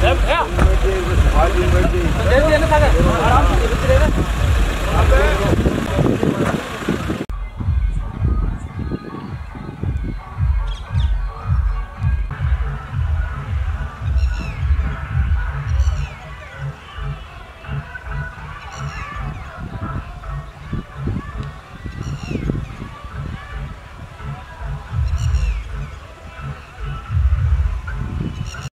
Seven, yeah.